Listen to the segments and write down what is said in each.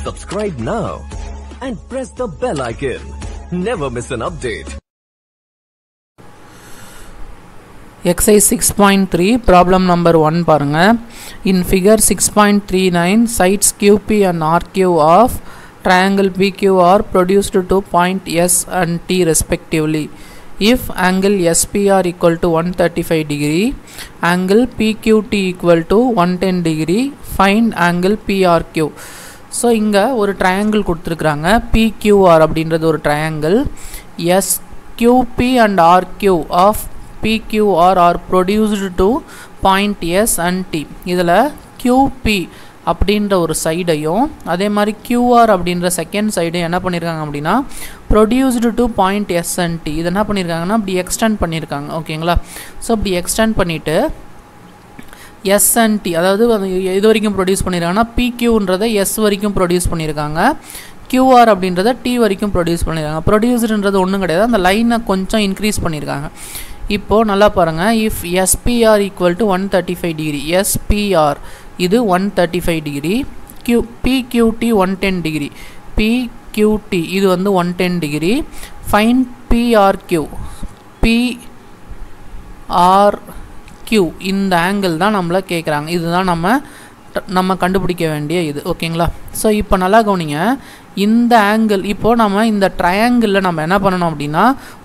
Subscribe now and press the bell icon. Never miss an update. Exercise six point three problem number one பாருங்கள் in figure six point three nine sides QP and RQ of triangle PQR produced to point S and T respectively if angle SPR equal to 135 degree angle PQT equal to 110 degree find angle PRQ so இங்கே ஒரு triangle கொடுத்துருக்குறாங்க. PQR அப்படின்றது ஒரு triangle S QP and RQ of PQR are produced to point S and T இதில் QP அப்படின்ற ஒரு சைடையும் அதே மாதிரி கியூஆர் அப்படின்ற செகண்ட் சைடையும் என்ன பண்ணியிருக்காங்க அப்படின்னா produced to point S and T இது என்ன பண்ணியிருக்காங்கன்னா அப்படி எக்ஸ்டெண்ட் பண்ணியிருக்காங்க ஓகேங்களா ஸோ அப்படி எக்ஸ்டெண்ட் பண்ணிவிட்டு எஸ்என்டி அதாவது இது எது வரைக்கும் ப்ரொடியூஸ் பண்ணியிருக்காங்கன்னா பிக்யூன்றதை எஸ் வரைக்கும் ப்ரொடியூஸ் பண்ணியிருக்காங்க கியூஆர் அப்படின்றத டி வரைக்கும் ப்ரொடியூஸ் பண்ணியிருக்காங்க ப்ரொடியூசர்ன்றது ஒன்றும் கிடையாது. அந்த லைனை கொஞ்சம் இன்க்ரீஸ் பண்ணியிருக்காங்க இப்போது நல்லா பாருங்கள் if SPR equal to one thirty five degree SPR இது one thirty five degree Q PQT one ten degree PQT இது வந்து one ten degree find PRQ P R Q இந்த ஆங்கிள் தான் நம்மளை கேட்குறாங்க இதுதான் நம்ம நம்ம கண்டுபிடிக்க வேண்டிய இது. ஓகேங்களா ஸோ இப்போ நல்லா கவனிங்க. இந்த ஆங்கிள் இப்போது நம்ம இந்த ட்ரையாங்கிளில் நம்ம என்ன பண்ணணும் அப்படின்னா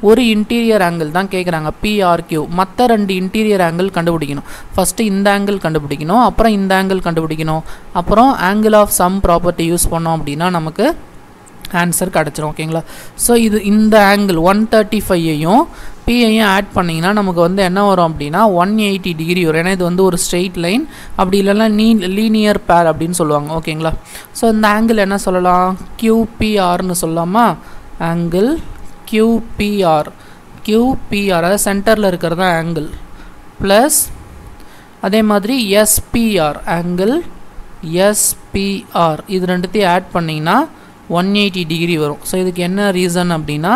ஒரு இன்டீரியர் ஆங்கிள் தான் கேட்குறாங்க பிஆர்கியூ மற்ற ரெண்டு இன்டீரியர் ஆங்கிள் கண்டுபிடிக்கணும். ஃபஸ்ட்டு இந்த ஆங்கிள் கண்டுபிடிக்கணும். அப்புறம் இந்த ஆங்கிள் கண்டுபிடிக்கணும். அப்புறம் angle of sum property use பண்ணோம் அப்படின்னா நமக்கு ஆன்சர் கிடச்சிரும். ஓகேங்களா ஸோ இது இந்த ஆங்கிள் ஒன் தேர்ட்டி ஃபைவையும் பிஐயும் ஆட் பண்ணிங்கன்னா நமக்கு வந்து என்ன வரும் அப்படின்னா ஒன் எயிட்டி டிகிரி வரும். ஏன்னா இது வந்து ஒரு ஸ்ட்ரெயிட் லைன் அப்படி இல்லைன்னா நீ லீனியர் பேர் அப்படின்னு சொல்லுவாங்க. ஓகேங்களா ஸோ இந்த ஆங்கிள் என்ன சொல்லலாம்? கியூபிஆர்னு சொல்லலாமா? ஆங்கிள் கியூபிஆர் கியூபிஆர் அதாவது சென்டரில் இருக்கிறது தான் ஆங்கிள் ப்ளஸ் அதே மாதிரி எஸ்பிஆர் ஆங்கிள் எஸ்பிஆர் இது ரெண்டுத்தையும் ஆட் பண்ணிங்கன்னா ஒன் எயிட்டி டிகிரி வரும். ஸோ இதுக்கு என்ன ரீசன் அப்படின்னா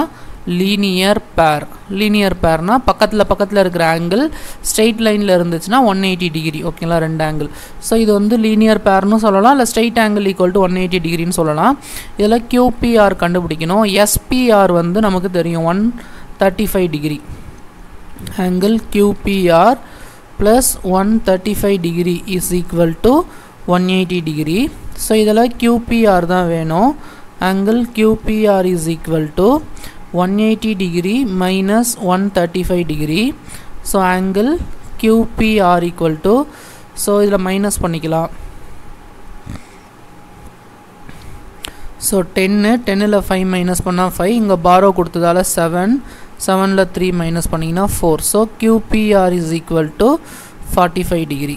லீனியர் பேர் லீனியர் பேர்னால் பக்கத்தில் பக்கத்தில் இருக்கிற ஆங்கிள் ஸ்ட்ரெயிட் லைனில் இருந்துச்சுன்னா ஒன் எயிட்டி டிகிரி ஓகேங்களா ரெண்டு ஆங்கிள் ஸோ இது வந்து லீனியர் பேர்னு சொல்லலாம். இல்லை straight angle equal to one eighty டிகிரின்னு சொல்லலாம். இதில் கியூபிஆர் கண்டுபிடிக்கணும். எஸ்பிஆர் வந்து நமக்கு தெரியும். One thirty five degree angle QPR plus one thirty five degree is equal to one eighty degree so இதில் கியூபிஆர் தான் வேணும். Angle QPR is equal to 180 degree minus 135 degree. So angle QPR equal to so இதில் minus பண்ணிக்கலாம். So டென்னு டென்னில் five minus பண்ணால் five இங்கே borrow கொடுத்ததால செவன் செவனில் த்ரீ மைனஸ் பண்ணிங்கன்னா four so QPR is equal to forty five degree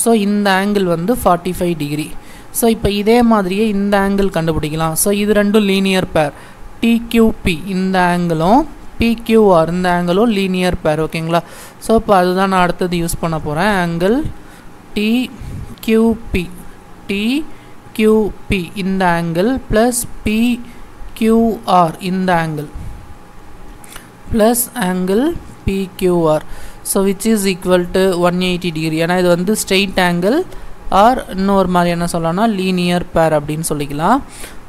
so இந்த ஆங்கிள் வந்து ஃபார்ட்டி ஃபைவ் டிகிரி ஸோ இப்போ இதே மாதிரியே இந்த ஆங்கிள் கண்டுபிடிக்கலாம். ஸோ இது ரெண்டும் லீனியர் பேர் டிக்யூபி இந்த ஆங்கிளும் பிக்யூஆர் இந்த ஆங்கிளும் லீனியர் பேர் ஓகேங்களா ஸோ இப்போ அதுதான் நான் அடுத்தது யூஸ் பண்ண போகிறேன் ஆங்கிள் டிக்யூபி டிக்யூபி இந்த ஆங்கிள் ப்ளஸ் பிக்யூஆர் இந்த angle plus angle PQR so which is equal to one eighty degree ஏன்னா இது வந்து ஸ்ட்ரெயிட் ஆங்கிள் ஆர் இன்னொரு மாதிரி என்ன சொல்லலாம்னா லீனியர் பேர் அப்படின்னு சொல்லிக்கலாம்.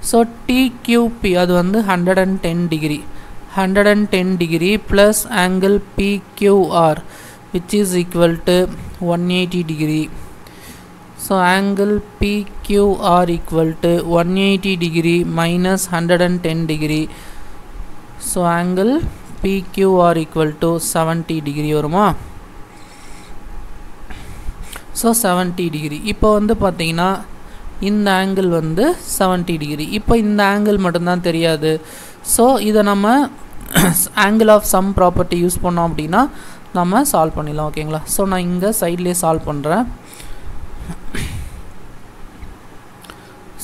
ஸோ டிக்யூபி அது வந்து hundred and ten degree hundred and ten degree plus angle PQR which is equal to one eighty degree so angle PQR equal to one eighty degree minus hundred and ten degree so angle PQR equal to seventy degree வருமா? So seventy degree இப்போ வந்து பார்த்தீங்கன்னா இந்த angle வந்து seventy degree இப்போ இந்த angle மட்டும்தான் தெரியாது. ஸோ இதை நம்ம angle of sum property use பண்ணோம் அப்படின்னா நம்ம சால்வ் பண்ணிடலாம் ஓகேங்களா ஸோ நான் இங்கே சைட்லேயே சால்வ் பண்ணுறேன்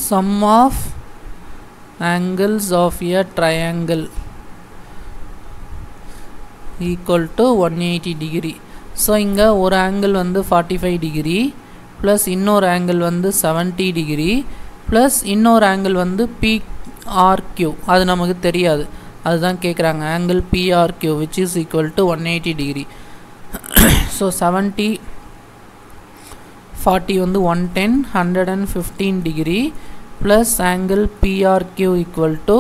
sum of angles of a triangle equal to one eighty degree so இங்கே ஒரு ஆங்கிள் வந்து ஃபார்ட்டி ஃபைவ் டிகிரி ப்ளஸ் இன்னொரு ஆங்கிள் வந்து செவன்ட்டி டிகிரி ப்ளஸ் இன்னொரு ஆங்கிள் வந்து பிஆர்கியூ அது நமக்கு தெரியாது. அதுதான் கேட்குறாங்க angle PRQ which is equal to one eighty degree so seventy forty வந்து one ten hundred and fifteen degree plus angle PRQ equal to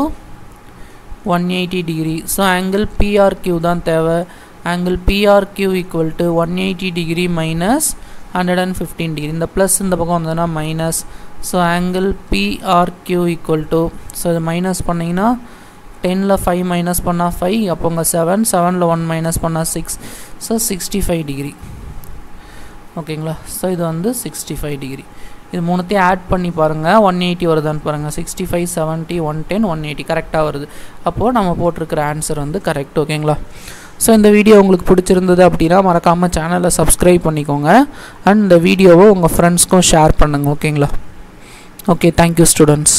one eighty degree so angle PRQ தான் தேவை. Angle PRQ equal to one eighty degree minus hundred and fifteen degree இந்த plus இந்த பக்கம் வந்ததுன்னா minus so angle PRQ equal to so இது minus பண்ணிங்கன்னா டெனில் five minus பண்ணால் ஃபைவ் அப்போங்க செவன் செவனில் ஒன் மைனஸ் பண்ணால் six so sixty five degree ஓகேங்களா? ஸோ இது வந்து சிக்ஸ்டி ஃபைவ் டிகிரி இது மூணுத்தையும் ஆட் பண்ணி பாருங்கள் ஒன் எயிட்டி வருதான்னு பாருங்கள் sixty five seventy one ten one eighty கரெக்டாக வருது. அப்போது நம்ம போட்டிருக்கிற ஆன்சர் வந்து கரெக்ட் ஓகேங்களா? ஸோ இந்த வீடியோ உங்களுக்கு பிடிச்சிருந்தது அப்படின்னா மறக்காமல் சேனலை சப்ஸ்கிரைப் பண்ணிக்கோங்க. அண்ட் இந்த வீடியோவை உங்கள் ஃப்ரெண்ட்ஸ்க்கும் ஷேர் பண்ணுங்கள் ஓகேங்களா? Okay thank you students